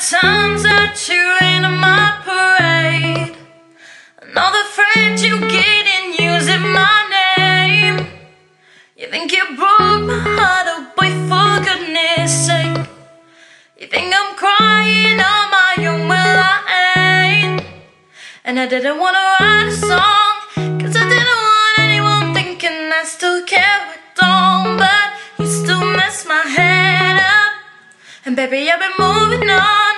times that you rain on my parade, and all the friends you get in using my name. You think you broke my heart, oh boy, for goodness sake. You think I'm crying on my own, well, I ain't. And I didn't wanna write a song, cause I didn't want anyone thinking I still care or don't. But you still mess my head up. And baby, I've been moving on.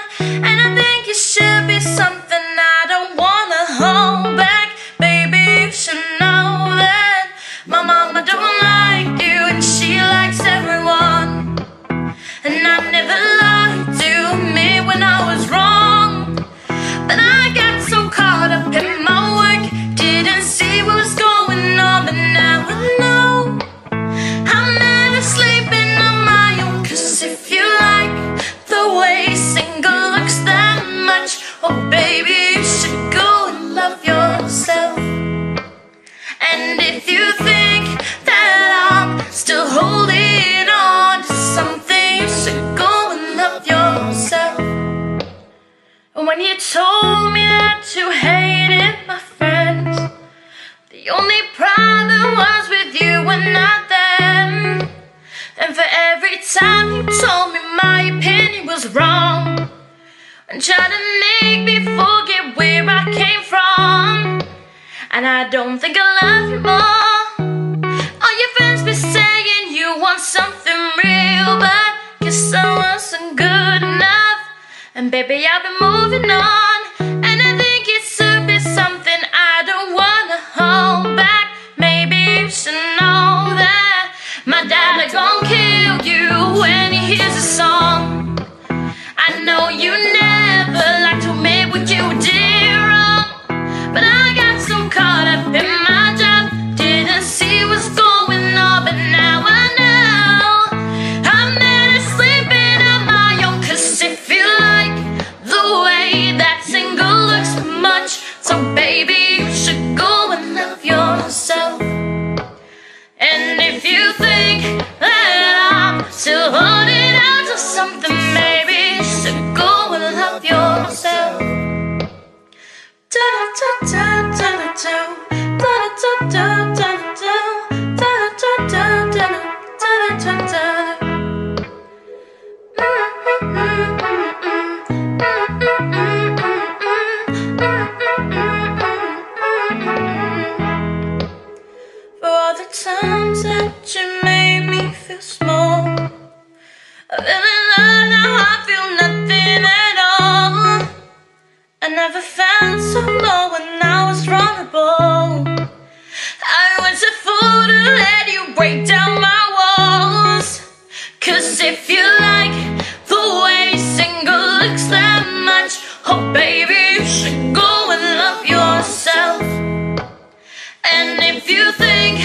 When you told me that you hated my friends, the only problem was with you and not them. And for every time you told me my opinion was wrong, and tried to make me forget where I came from. And I don't think I love you more. Baby, I've been moving on, still holding on to something, you should go and love yourself. Da da da da da da da da da da da da da da da da da da. For all the times that you made me feel small. break down my walls. Cause if you like the way single looks that much Oh baby, you should go and love yourself. And if you think